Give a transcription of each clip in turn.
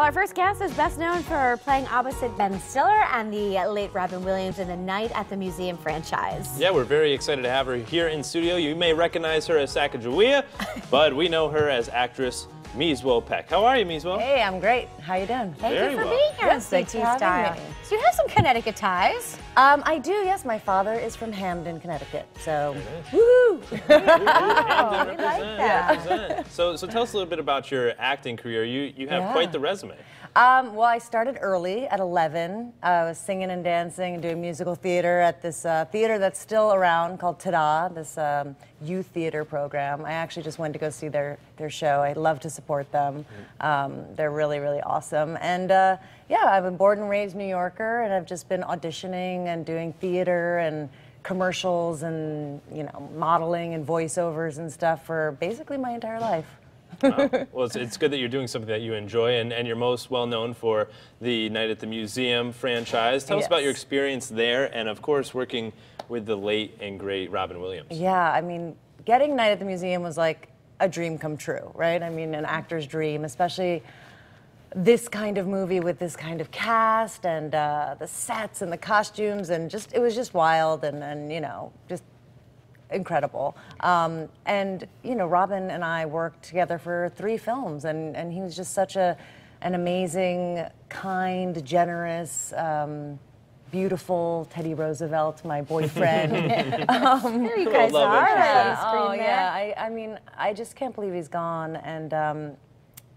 Well, our first guest is best known for playing opposite Ben Stiller and the late Robin Williams in the Night at the Museum franchise. Yeah, we're very excited to have her here in studio. You may recognize her as Sacagawea, but we know her as actress Mizuo Peck. How are you, Mizuo? Hey, I'm great. How you doing? Thank Very you for well. being here Yes, on thanks CT for having Style. me. So you have some Connecticut ties. Um, I do. Yes, my father is from Hamden, Connecticut. So, woohoo! Ooh, Hamden Oh, we like represent, that. represent. So, so tell us a little bit about your acting career. You you have Yeah. quite the resume. Um, well, I started early at 11. I was singing and dancing and doing musical theater at this uh, theater that's still around called Tada, this um, youth theater program. I actually just went to go see their, their show. I love to support them. Um, they're really, really awesome. And uh, yeah, I'm a born and raised New Yorker, and I've just been auditioning and doing theater and commercials and you know modeling and voiceovers and stuff for basically my entire life. Well, it's, it's good that you're doing something that you enjoy, and, and you're most well known for the Night at the Museum franchise. Tell us about your experience there, and of course, working with the late and great Robin Williams. Yeah, I mean, getting Night at the Museum was like a dream come true, right? I mean, an actor's dream, especially this kind of movie with this kind of cast and uh, the sets and the costumes, and just it was just wild and, and you know, just incredible. Um, and you know, Robin and I worked together for three films, and, and he was just such a an amazing, kind, generous. Um, Beautiful Teddy Roosevelt, my boyfriend. There you guys are. interest on there. the screen oh yeah, I, I mean, I just can't believe he's gone, and um,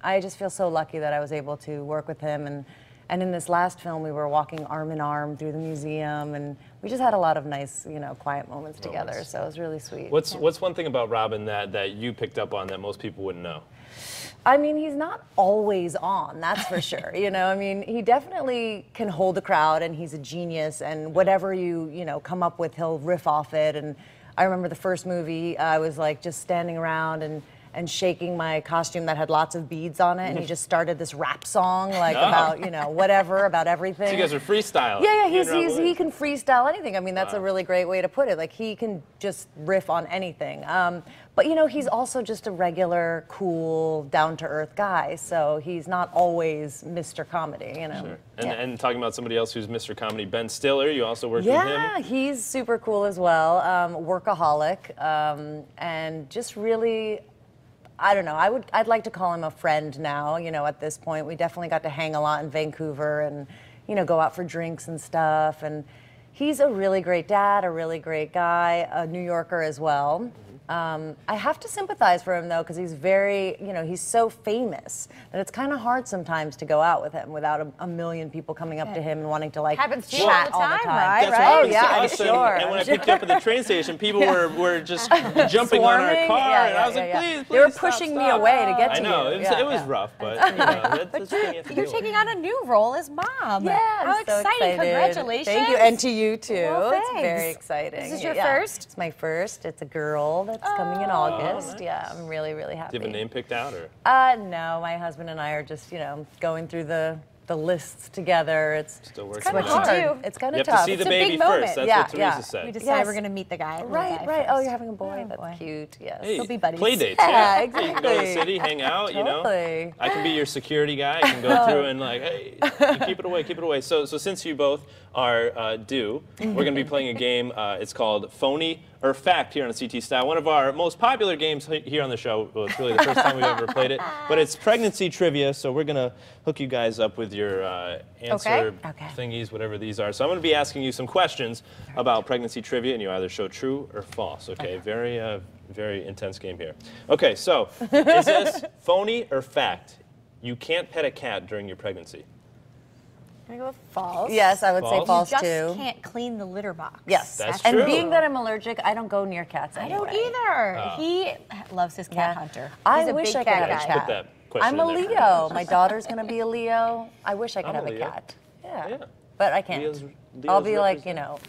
I just feel so lucky that I was able to work with him. And and in this last film, we were walking arm in arm through the museum, and we just had a lot of nice, you know, quiet moments together. Moments. So it was really sweet. What's what's one thing about Robin that, that you picked up on that most people wouldn't know? I mean, he's not always on, that's for sure. You know, I mean, he definitely can hold a crowd and he's a genius and whatever you, you know, come up with, he'll riff off it. And I remember the first movie, I was like just standing around and and shaking my costume that had lots of beads on it, and he just started this rap song like Oh. about you know whatever about everything. So you guys are freestyle. Yeah, yeah, he's, he's, he can freestyle anything. I mean, that's a really great way to put it. Like, he can just riff on anything. Um, but, you know, he's also just a regular, cool, down to earth guy. So he's not always Mr. Comedy, you know? Sure. And, yeah. and talking about somebody else who's Mr. Comedy, Ben Stiller, you also worked with him. Yeah, he's super cool as well. Um, workaholic, um, and just really, I don't know. I would, I'd like to call him a friend now. You know, at this point, we definitely got to hang a lot in Vancouver, and you know, go out for drinks and stuff. And he's a really great dad, a really great guy, a New Yorker as well. Um, I have to sympathize for him though, because he's very, you know, he's so famous that it's kind of hard sometimes to go out with him without a, a million people coming up to him and wanting to like Happens to chat you all the all the time, time. right? That's Right? what Oh, yeah, I'm us. and- sure, And, when I'm picked you up at the train station, people were, were just jumping on our car, Yeah, and I yeah, was like, yeah, yeah. please, please They were stop, pushing me stop." away to get I to know, you. it was, Yeah, it was yeah. rough, but you know, that's, that's what you have to You're taking on a new role as mom. Yeah, How I'm so exciting. excited. Congratulations. Thank you, and to you too. Well, it's very exciting. This is your first? It's my first. It's a girl that's coming in August. nice. Yeah, I'm really, really happy. Do you have a name picked out, or? Uh, no, my husband and I are just, you know, going through the the lists together. It's Still working kinda on hard it. to do. It's kind You of have to see the It's a baby big first. moment. That's Yeah, what Teresa yeah. We said. decided Yes. we're going to meet the guy. little right, guy right. Oh, you're having a boy. Oh, That's boy. cute. Yes. Hey, They'll be buddies. Play dates. Yeah, You can go to the city, hang out. You know, Totally. I can be your security guy. I can go through and like, hey, keep it away, keep it away. So, so since you both are uh, due, we're going to be playing a game. Uh, it's called Phony or Fact here on CT Style. One of our most popular games here on the show. Well, it's really the first time we've ever played it, but it's pregnancy trivia. So we're going to hook you guys up with your uh, answer Okay. thingies, whatever these are. So I'm going to be asking you some questions about pregnancy trivia, and you either show true or false. Okay, very, uh, very intense game here. Okay, so is this phony or fact? You can't pet a cat during your pregnancy. Can I go with false? Yes, I would say False? false Just too. can't clean the litter box. Yes. That's and true. being that I'm allergic, I don't go near cats I don't either. Oh. He loves his cat Yeah. hunter. I He's a wish big I could cat have a guy. cat. Put that question I'm a in there. Leo. My daughter's gonna be a Leo. I wish I could I'm have a a, Leo. cat. Yeah. Yeah. But I can't. Leo's- I'll Leo's be like, represent- you know,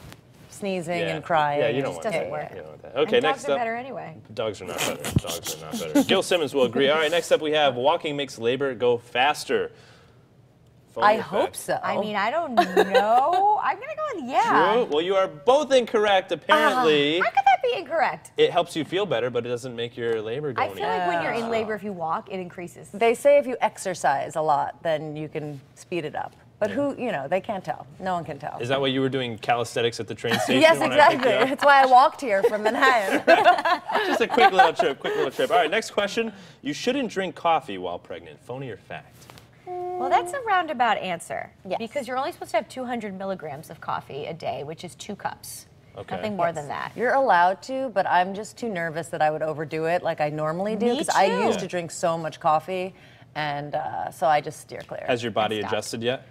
sneezing Yeah. and crying. Yeah, you don't just want doesn't that. work. You don't want that. Okay, and next dogs are up. better anyway. Dogs are not better. Dogs are not better. Gil Simmons will agree. All right, next up we have walking makes labor go faster. Phony I or hope so. I mean, I don't know. I'm going to go with yeah. True. Well, you are both incorrect, apparently. Ah, how could that be incorrect. It helps you feel better, but it doesn't make your labor go I any feel like when you're in labor, if you walk, it increases. They say if you exercise a lot, then you can speed it up. But who, you know, they can't tell. No one can tell. Is that why you were doing calisthenics at the train station? yes, when exactly. you? That's why I walked here from Manhattan. Just a quick little trip, quick little trip. All right, next question. You shouldn't drink coffee while pregnant. Phony or fact? Well, that's a roundabout answer. Yes. Because you're only supposed to have 200 milligrams of coffee a day, which is two cups. Okay. Nothing more than that. You're allowed to, but I'm just too nervous that I would overdo it like I normally do because I used to drink so much coffee, and uh, so I just steer clear. Has your body adjusted yet?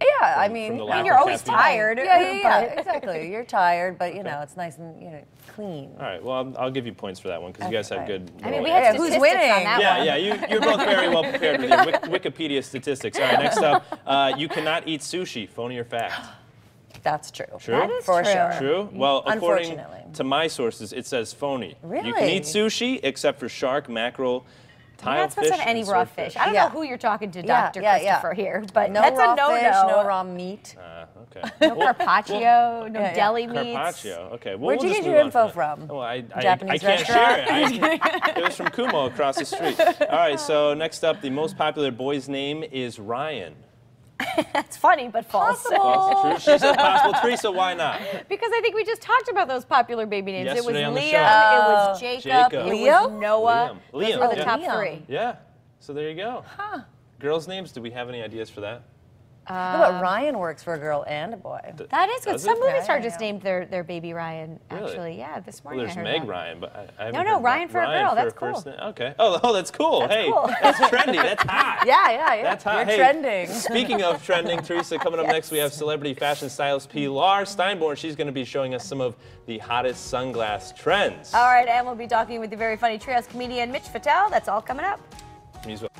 Yeah, I mean, the you lack know, of you're always caffeine? tired. Yeah, yeah, yeah, exactly. You're tired, but you know, it's nice and you know, clean. All right, well, I'll, I'll give you points for that one because you guys have Okay. good. I mean, we little- had Yeah, who's statistics winning? on that Yeah, one. yeah, you, you're both very well prepared with your Wik- Wikipedia statistics. All right, next up, uh, you cannot eat sushi. Phony or fact? That's true. True? That is For true. sure. True. Well, according to my sources, it says phony. Really? You can eat sushi except for shark, mackerel, You're not supposed to fish, have any raw swordfish. fish. I don't Yeah. know who you're talking to, Yeah, Dr. yeah, yeah. Christopher here, but No that's raw a no-no. fish, no raw meat. Uh, okay. No carpaccio, no Yeah, yeah. deli meats. Carpaccio. Okay. Well, Where'd we'll you get your info that. from? Well, I, I, Japanese I can't restaurant? share it. I- it was from Kumo across the street. All right. So next up, the most popular boy's name is Ryan. That's funny, but false. True. She said possible. Teresa, why not? Because I think we just talked about those popular baby names. Yesterday it was the Liam, it was Jacob, Jacob. it Leo? was Noah. Liam. Those Liam, were the yeah. top three. Yeah. So there you go. Girls' names. Do we have any ideas for that? No, but uh, Ryan works for a girl and a boy. That is good. Does Some it? movie Yeah, star just named their, their baby Ryan, Really? actually. Yeah, this Well, morning there's I heard Meg that. Ryan, but I, I haven't No, no, heard Ryan for a girl, for that's a cool. name. Okay. Oh, oh, that's cool. hey, cool. that's trendy. That's hot. Yeah, yeah, yeah. That's hot. You're Hey, trending. Speaking of trending, Teresa, coming up next, we have celebrity fashion stylist Pilar Steinborn. She's going to be showing us some of the hottest sunglass trends. All right, and we'll be talking with the very funny trios comedian Mitch Fatel. That's all coming up. Music-